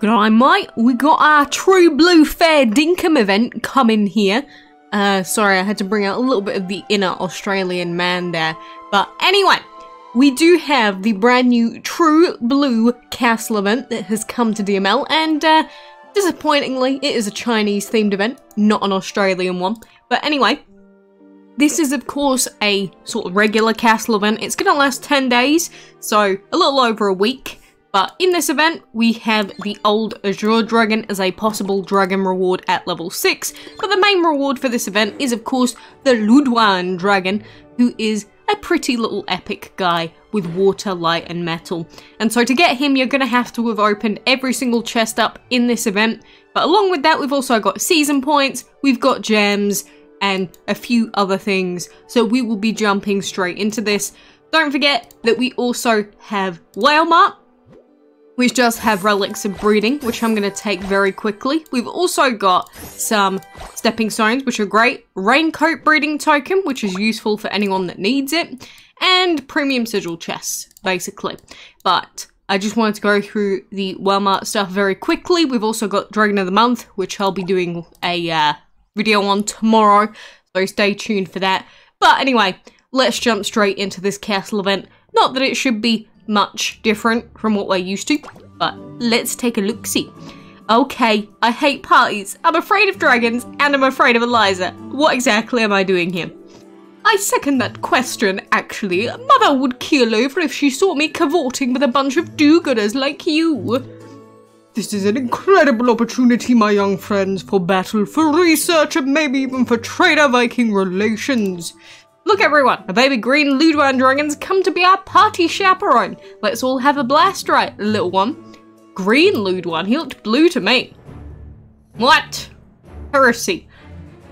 Good mate. We got our True Blue Fair Dinkum event coming here. Uh, sorry, I had to bring out a little bit of the inner Australian man there. But anyway, we do have the brand new True Blue Castle event that has come to DML, and uh, disappointingly, it is a Chinese themed event, not an Australian one. But anyway, this is of course a sort of regular castle event. It's going to last 10 days, so a little over a week. But in this event, we have the old Azure Dragon as a possible dragon reward at level 6. But the main reward for this event is of course the Luduan Dragon, who is a pretty little epic guy with water, light, and metal. And so to get him, you're going to have to have opened every single chest up in this event. But along with that, we've also got season points, we've got gems, and a few other things. So we will be jumping straight into this. Don't forget that we also have Whale Mart, which just have relics of breeding, which I'm going to take very quickly. We've also got some stepping stones, which are great. Raincoat breeding token, which is useful for anyone that needs it. And premium sigil chests, basically. But I just wanted to go through the Walmart stuff very quickly. We've also got Dragon of the Month, which I'll be doing a uh, video on tomorrow. So stay tuned for that. But anyway, let's jump straight into this castle event. Not that it should be much different from what we're used to, but let's take a look-see. Okay, I hate parties, I'm afraid of dragons, and I'm afraid of Eliza. What exactly am I doing here? I second that question, actually. Mother would keel over if she saw me cavorting with a bunch of do-gooders like you. This is an incredible opportunity, my young friends, for battle, for research, and maybe even for trader-Viking relations. Look everyone, a baby green Luduan dragon's come to be our party chaperone. Let's all have a blast right, little one. Green Luduan, he looked blue to me. What? Heresy.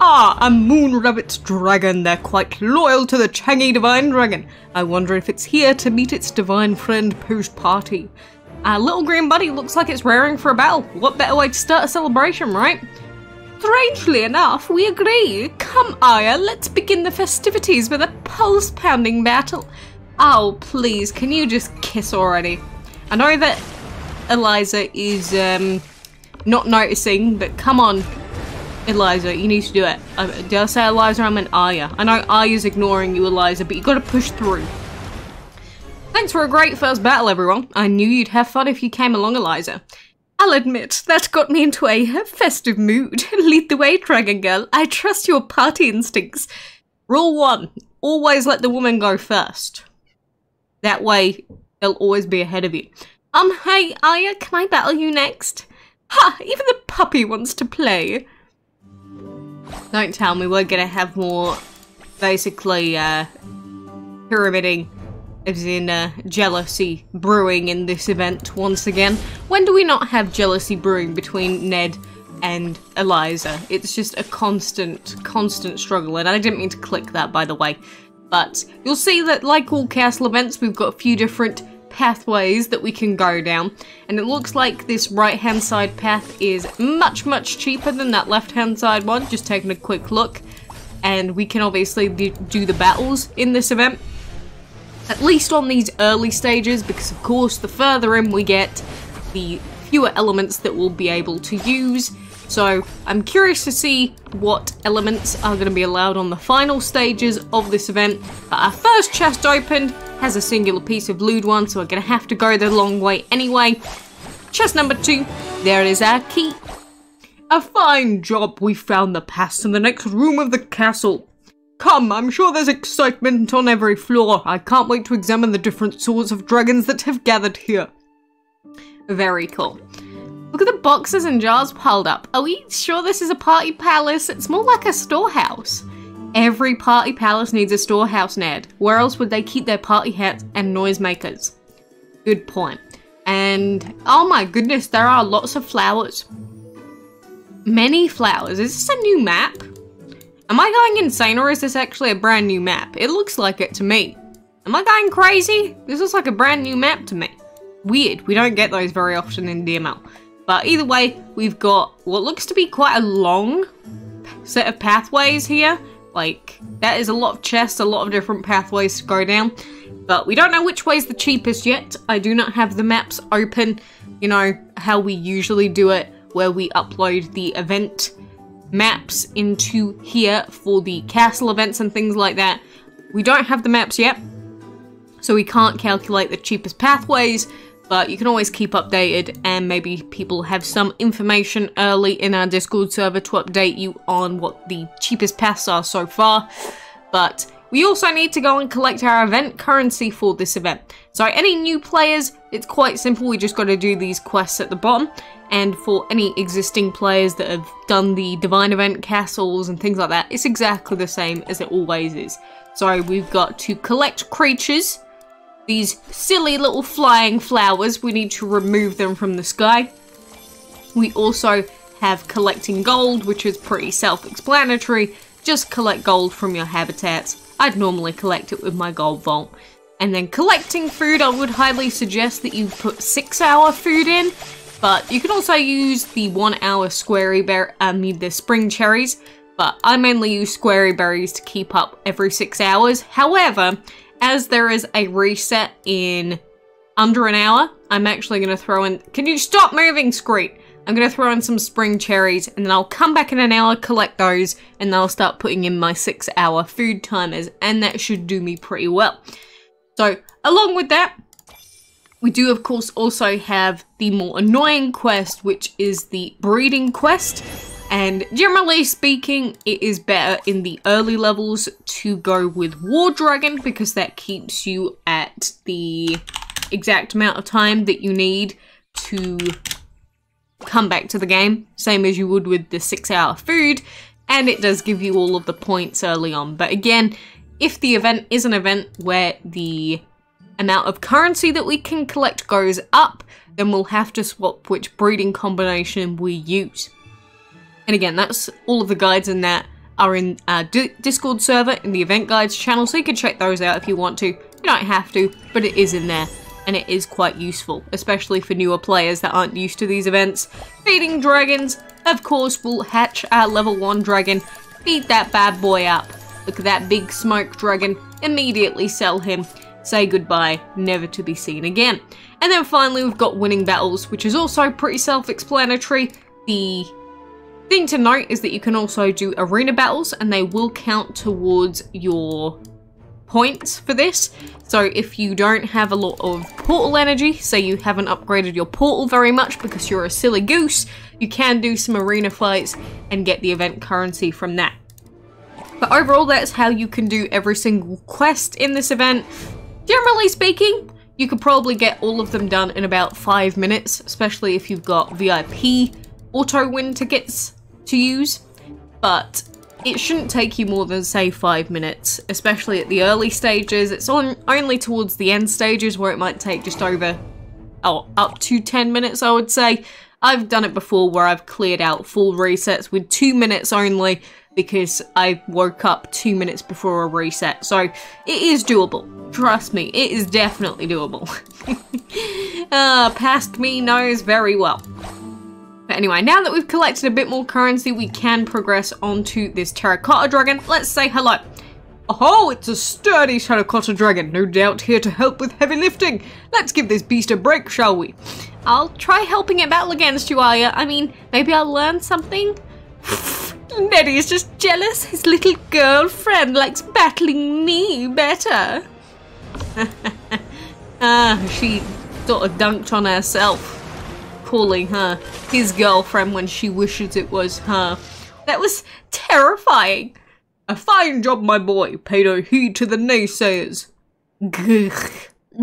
Ah, a moon rabbit's dragon. They're quite loyal to the Changi divine dragon. I wonder if it's here to meet its divine friend post-party. Our little green buddy looks like it's raring for a battle. What better way to start a celebration, right? Strangely enough, we agree. Come, Aya, let's begin the festivities with a pulse-pounding battle. Oh, please, can you just kiss already? I know that Eliza is um, not noticing, but come on, Eliza, you need to do it. Uh, did I say Eliza? I meant Aya. I know Aya's ignoring you, Eliza, but you gotta push through. Thanks for a great first battle, everyone. I knew you'd have fun if you came along, Eliza. I'll admit, that got me into a festive mood. Lead the way, Dragon Girl. I trust your party instincts. Rule one, always let the woman go first. That way, they'll always be ahead of you. Um, hey, Aya, can I battle you next? Ha! Even the puppy wants to play. Don't tell me we're gonna have more, basically, uh, pyramiding as in uh, jealousy brewing in this event once again. When do we not have jealousy brewing between Ned and Eliza? It's just a constant, constant struggle, and I didn't mean to click that, by the way. But you'll see that, like all castle events, we've got a few different pathways that we can go down and it looks like this right hand side path is much much cheaper than that left hand side one just taking a quick look and we can obviously do the battles in this event at least on these early stages, because of course the further in we get, the fewer elements that we'll be able to use. So I'm curious to see what elements are going to be allowed on the final stages of this event. But our first chest opened has a singular piece of Luduan, so we're going to have to go the long way anyway. Chest number two, there is our key. A fine job, we found the pass in the next room of the castle. Come, I'm sure there's excitement on every floor. I can't wait to examine the different sorts of dragons that have gathered here. Very cool. Look at the boxes and jars piled up. Are we sure this is a party palace? It's more like a storehouse. Every party palace needs a storehouse, Ned. Where else would they keep their party hats and noisemakers? Good point. And, oh my goodness, there are lots of flowers. Many flowers. Is this a new map? Am I going insane or is this actually a brand new map? It looks like it to me. Am I going crazy? This looks like a brand new map to me. Weird, we don't get those very often in DML. But either way, we've got what looks to be quite a long set of pathways here. Like, that is a lot of chests, a lot of different pathways to go down. But we don't know which way is the cheapest yet. I do not have the maps open, you know, how we usually do it, where we upload the event maps into here for the castle events and things like that. We don't have the maps yet, so we can't calculate the cheapest pathways, but you can always keep updated and maybe people have some information early in our Discord server to update you on what the cheapest paths are so far. But we also need to go and collect our event currency for this event. So any new players, it's quite simple, we just got to do these quests at the bottom. And for any existing players that have done the Divine Event castles and things like that, it's exactly the same as it always is. So we've got to collect creatures, these silly little flying flowers, we need to remove them from the sky. We also have collecting gold, which is pretty self-explanatory. Just collect gold from your habitats. I'd normally collect it with my gold vault. And then collecting food, I would highly suggest that you put six hour food in, but you can also use the one hour squarey berry, I um, mean the spring cherries, but I mainly use squarey berries to keep up every six hours. However, as there is a reset in under an hour, I'm actually going to throw in- Can you stop moving, Screet? I'm going to throw in some spring cherries and then I'll come back in an hour, collect those, and then I'll start putting in my six hour food timers, and that should do me pretty well. So, along with that, we do of course also have the more annoying quest, which is the breeding quest. And generally speaking, it is better in the early levels to go with War Dragon because that keeps you at the exact amount of time that you need to come back to the game, same as you would with the six hour food, and it does give you all of the points early on. But again, if the event is an event where the amount of currency that we can collect goes up, then we'll have to swap which breeding combination we use. And again, that's all of the guides in that are in our Discord server in the event guides channel, so you can check those out if you want to. You don't have to, but it is in there and it is quite useful, especially for newer players that aren't used to these events. Feeding dragons, of course, we'll hatch our level 1 dragon, feed that bad boy up. Look at that big smoke dragon, immediately sell him, say goodbye, never to be seen again. And then finally we've got winning battles, which is also pretty self-explanatory. The thing to note is that you can also do arena battles and they will count towards your points for this. So if you don't have a lot of portal energy, say you haven't upgraded your portal very much because you're a silly goose, you can do some arena fights and get the event currency from that. But overall, that's how you can do every single quest in this event. Generally speaking, you could probably get all of them done in about five minutes, especially if you've got VIP auto win tickets to use. But it shouldn't take you more than, say, five minutes, especially at the early stages. It's on only towards the end stages where it might take just over, oh, up to 10 minutes, I would say. I've done it before where I've cleared out full resets with two minutes only because I woke up two minutes before a reset. So it is doable. Trust me, it is definitely doable. uh, past me knows very well. But anyway, now that we've collected a bit more currency, we can progress onto this terracotta dragon. Let's say hello. Oh, it's a sturdy terracotta dragon, no doubt here to help with heavy lifting. Let's give this beast a break, shall we? I'll try helping it battle against you, Aya. I mean, maybe I'll learn something? Neddy's just jealous. His little girlfriend likes battling me better. ah, she sort of dunked on herself calling her his girlfriend when she wishes it was her. That was terrifying. A fine job, my boy. Pay no heed to the naysayers. Gugh.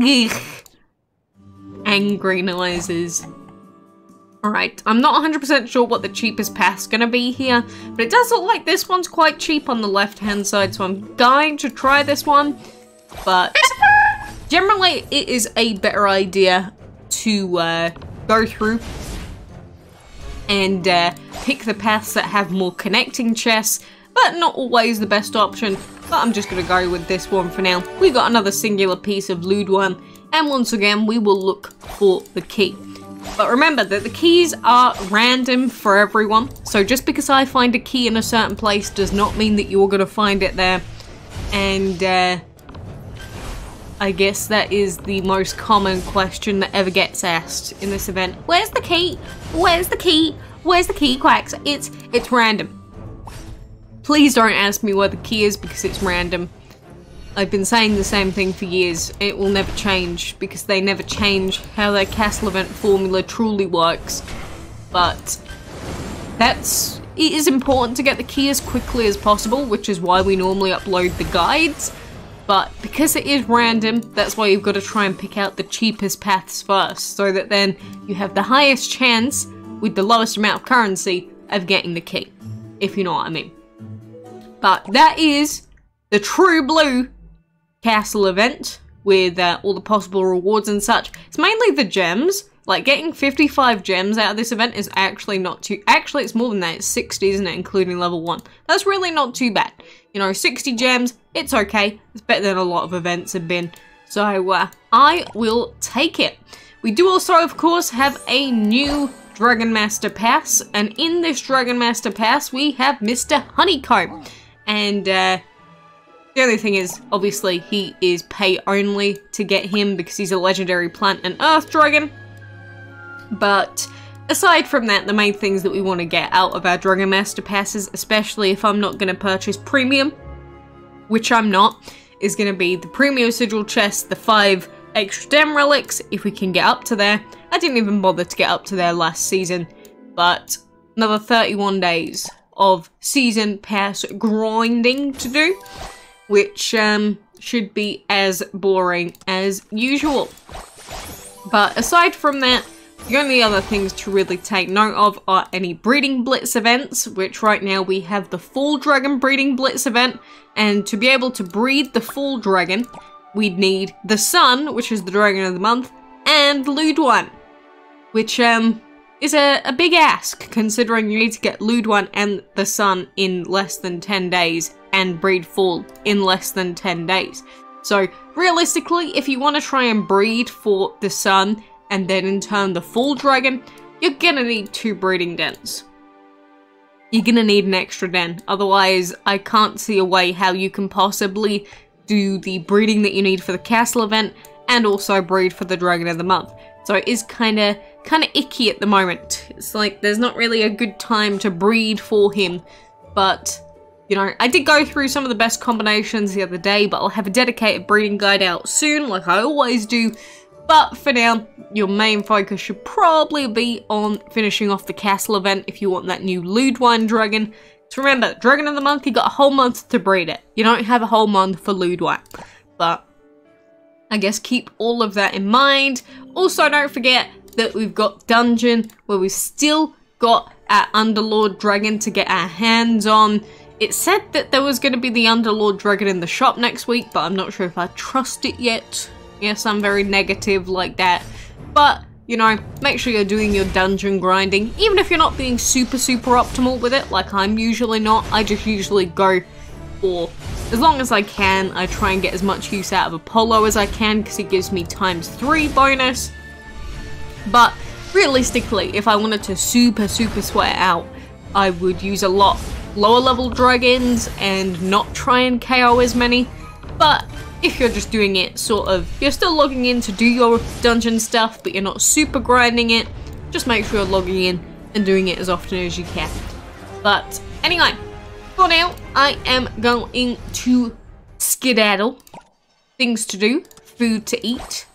Gugh. Angry noises. Alright, I'm not 100% sure what the cheapest path's gonna be here, but it does look like this one's quite cheap on the left-hand side, so I'm going to try this one. But generally, it is a better idea to uh, go through and uh, pick the paths that have more connecting chests, but not always the best option. But I'm just to go with this one for now. We got another singular piece of Luduan, and once again we will look for the key. But remember that the keys are random for everyone, so just because I find a key in a certain place does not mean that you're going to find it there. And uh, I guess that is the most common question that ever gets asked in this event. Where's the key? Where's the key? Where's the key, Quacks? It's it's random. Please don't ask me where the key is because it's random. I've been saying the same thing for years. It will never change because they never change how their castle event formula truly works. But that's it is important to get the key as quickly as possible, which is why we normally upload the guides. But because it is random, that's why you've got to try and pick out the cheapest paths first, so that then you have the highest chance with the lowest amount of currency of getting the key, if you know what I mean. But that is the True Blue Castle event with uh, all the possible rewards and such. It's mainly the gems. Like, getting 55 gems out of this event is actually not too- Actually, it's more than that. It's 60, isn't it? Including level 1. That's really not too bad. You know, 60 gems, it's okay. It's better than a lot of events have been. So, uh, I will take it. We do also, of course, have a new Dragon Master Pass. And in this Dragon Master Pass, we have Mr. Honeycomb. And, uh, the only thing is, obviously, he is pay only to get him because he's a legendary plant and earth dragon. But aside from that, the main things that we want to get out of our Dragon Master passes, especially if I'm not going to purchase premium, which I'm not, is going to be the premium sigil chest, the five extra den relics, if we can get up to there. I didn't even bother to get up to there last season, but another 31 days of season pass grinding to do which um, should be as boring as usual. But aside from that, the only other things to really take note of are any breeding blitz events, which right now we have the full dragon breeding blitz event, and to be able to breed the full dragon, we'd need the sun, which is the dragon of the month, and Luduan, which um is a, a big ask considering you need to get Luduan and the sun in less than 10 days and breed full in less than 10 days. So realistically, if you want to try and breed for the sun and then in turn the full dragon, you're gonna need two breeding dens. You're gonna need an extra den, otherwise I can't see a way how you can possibly do the breeding that you need for the castle event and also breed for the dragon of the month. So it is kinda kinda icky at the moment. It's like there's not really a good time to breed for him, but you know, I did go through some of the best combinations the other day, but I'll have a dedicated breeding guide out soon, like I always do. But for now, your main focus should probably be on finishing off the castle event if you want that new Luduan dragon. So remember, Dragon of the Month, you got a whole month to breed it. You don't have a whole month for Luduan. But I guess keep all of that in mind. Also, don't forget that we've got Dungeon, where we've still got our Underlord Dragon to get our hands on. It said that there was going to be the Underlord Dragon in the shop next week, but I'm not sure if I trust it yet. Yes, I'm very negative like that. But, you know, make sure you're doing your dungeon grinding. Even if you're not being super, super optimal with it, like I'm usually not. I just usually go for, as long as I can, I try and get as much use out of Apollo as I can because it gives me times 3 bonus. But, realistically, if I wanted to super, super sweat out, I would use a lot lower level dragons and not try and KO as many. But if you're just doing it sort of, you're still logging in to do your dungeon stuff, but you're not super grinding it, just make sure you're logging in and doing it as often as you can. But anyway, for now, I am going to skedaddle. Things to do, food to eat.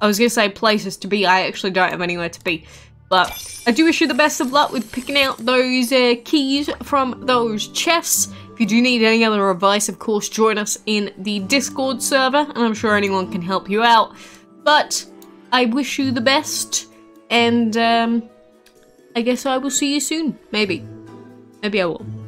I was going to say places to be, I actually don't have anywhere to be. But I do wish you the best of luck with picking out those uh, keys from those chests. If you do need any other advice, of course, join us in the Discord server, and I'm sure anyone can help you out. But I wish you the best, and um, I guess I will see you soon. Maybe. Maybe I will.